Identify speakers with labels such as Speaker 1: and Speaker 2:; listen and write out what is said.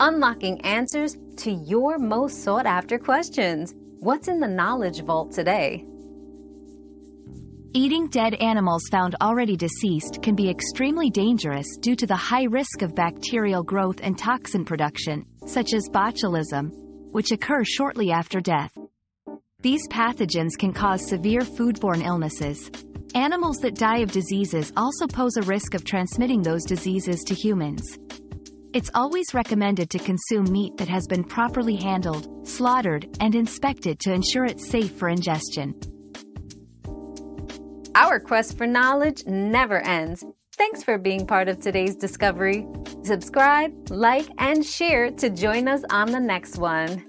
Speaker 1: unlocking answers to your most sought after questions. What's in the Knowledge Vault today?
Speaker 2: Eating dead animals found already deceased can be extremely dangerous due to the high risk of bacterial growth and toxin production, such as botulism, which occur shortly after death. These pathogens can cause severe foodborne illnesses. Animals that die of diseases also pose a risk of transmitting those diseases to humans. It's always recommended to consume meat that has been properly handled, slaughtered, and inspected to ensure it's safe for ingestion.
Speaker 1: Our quest for knowledge never ends. Thanks for being part of today's discovery. Subscribe, like, and share to join us on the next one.